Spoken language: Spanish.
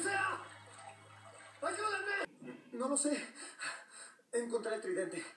¡Quien sea! ¡Ayúdenme! No lo sé. Encontré el tridente.